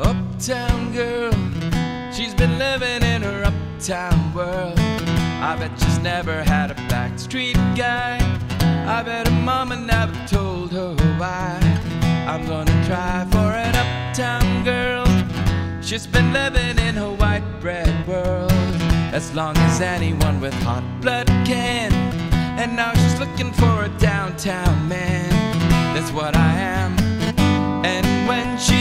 uptown girl. She's been living in her uptown world. I bet she's never had a backstreet guy. I bet her mama never told her why. I'm gonna try for an uptown girl. She's been living in her white bread world as long as anyone with hot blood can. And now she's looking for a downtown man. That's what I am. And when she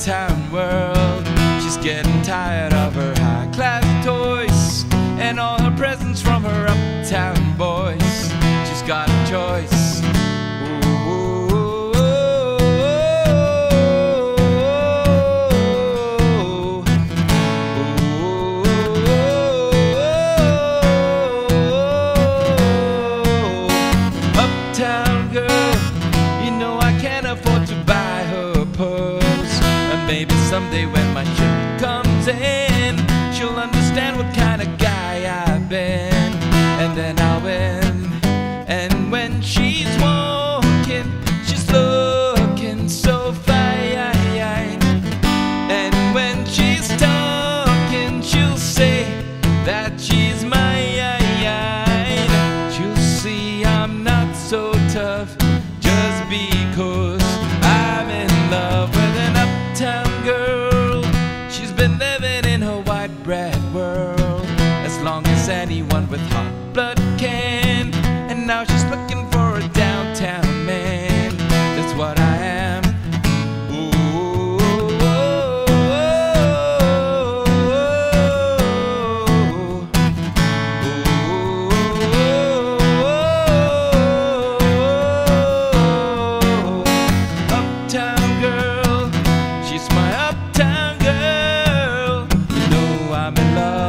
uptown world. She's getting someday when my ship world as long as anyone with hot blood can. And now she's looking I'm in love.